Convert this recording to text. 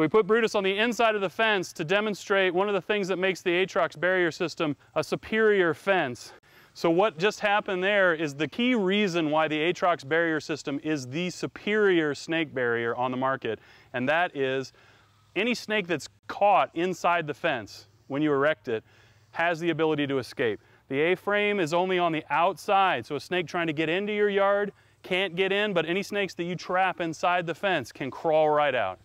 So we put Brutus on the inside of the fence to demonstrate one of the things that makes the Atrox barrier system a superior fence. So what just happened there is the key reason why the Atrox barrier system is the superior snake barrier on the market, and that is any snake that's caught inside the fence when you erect it has the ability to escape. The A-frame is only on the outside, so a snake trying to get into your yard can't get in, but any snakes that you trap inside the fence can crawl right out.